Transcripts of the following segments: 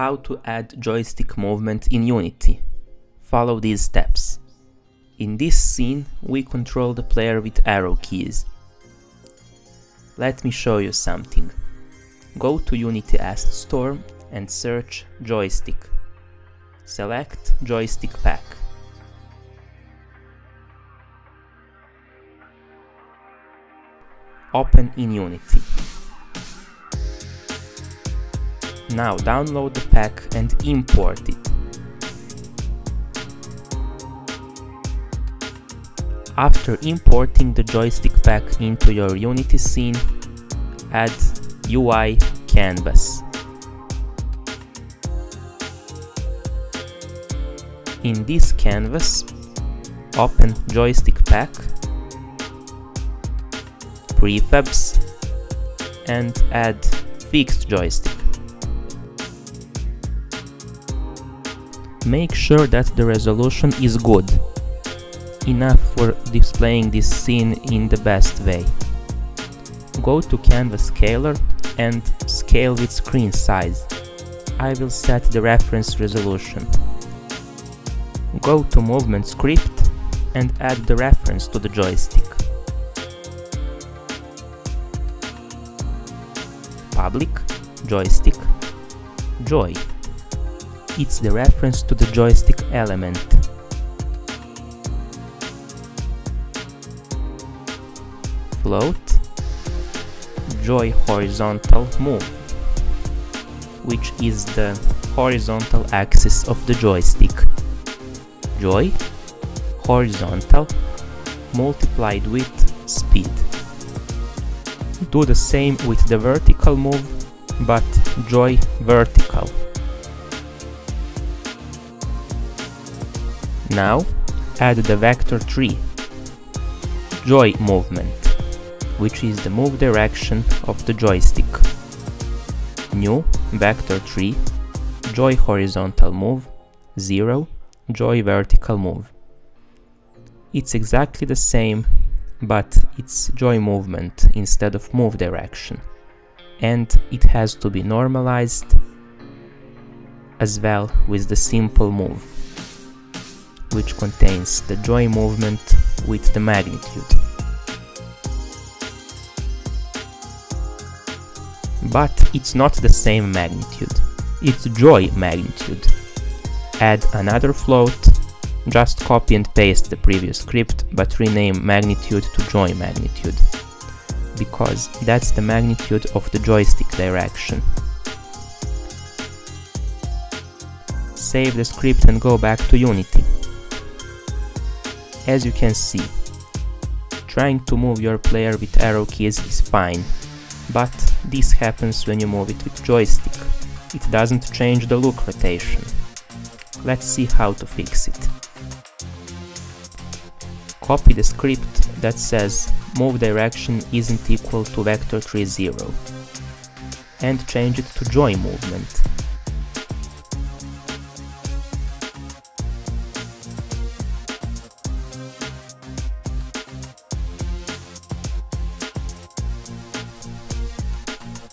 How to add joystick movement in Unity. Follow these steps. In this scene, we control the player with arrow keys. Let me show you something. Go to Unity Asset Store and search joystick. Select joystick pack. Open in Unity. Now download the pack and import it. After importing the joystick pack into your Unity scene, add UI canvas. In this canvas, open joystick pack, prefabs, and add fixed joystick. Make sure that the resolution is good, enough for displaying this scene in the best way. Go to Canvas Scaler and scale with screen size. I will set the reference resolution. Go to Movement Script and add the reference to the joystick. Public, joystick, joy. It's the reference to the joystick element. Float, joy horizontal move, which is the horizontal axis of the joystick. Joy, horizontal, multiplied with speed. Do the same with the vertical move, but joy vertical. Now add the vector 3, joy movement, which is the move direction of the joystick. New vector 3, joy horizontal move, 0, joy vertical move. It's exactly the same, but it's joy movement instead of move direction. And it has to be normalized as well with the simple move which contains the joy movement with the magnitude. But it's not the same magnitude, it's joy magnitude. Add another float, just copy and paste the previous script, but rename magnitude to joy magnitude, because that's the magnitude of the joystick direction. Save the script and go back to Unity. As you can see, trying to move your player with arrow keys is fine, but this happens when you move it with joystick. It doesn't change the look rotation. Let's see how to fix it. Copy the script that says move direction isn't equal to vector tree 0 and change it to joy movement.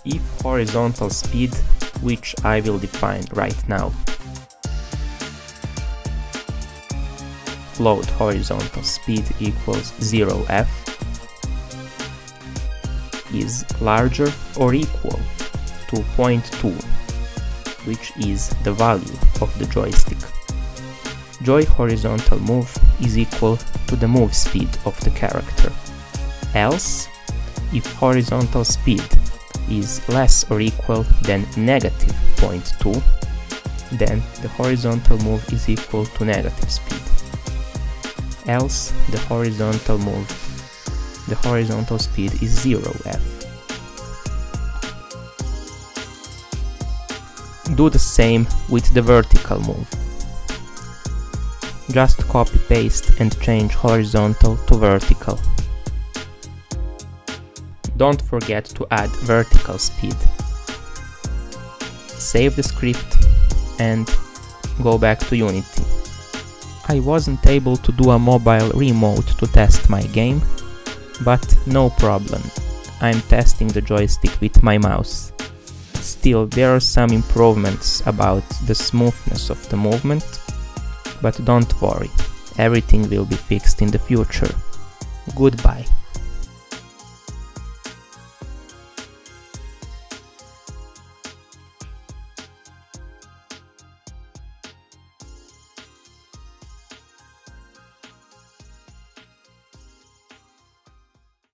If horizontal speed, which I will define right now. Float horizontal speed equals 0f is larger or equal to 0.2, which is the value of the joystick. Joy horizontal move is equal to the move speed of the character. Else, if horizontal speed is less or equal than negative 0.2, then the horizontal move is equal to negative speed. Else the horizontal move, the horizontal speed is 0f. Do the same with the vertical move. Just copy paste and change horizontal to vertical. Don't forget to add vertical speed. Save the script and go back to Unity. I wasn't able to do a mobile remote to test my game, but no problem. I'm testing the joystick with my mouse. Still, there are some improvements about the smoothness of the movement, but don't worry, everything will be fixed in the future. Goodbye.